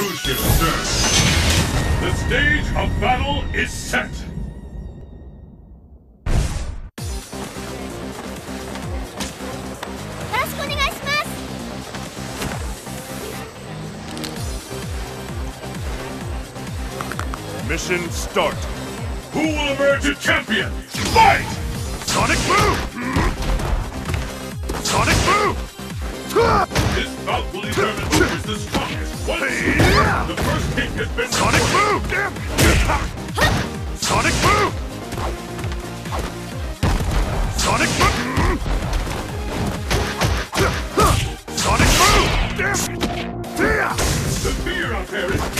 cruise ship, sir. The stage of battle is set. Mission start. Who will emerge a champion? Fight! Sonic Boom! Sonic Boom! This bout will determine the first kick has been Sonic Boom! The fear out there is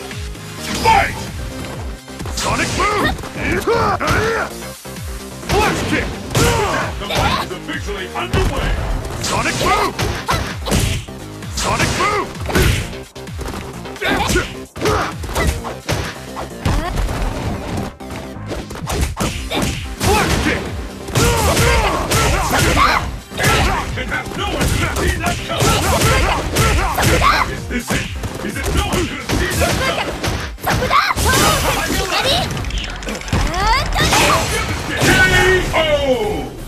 Flash kick! The fight is officially underway! Gol!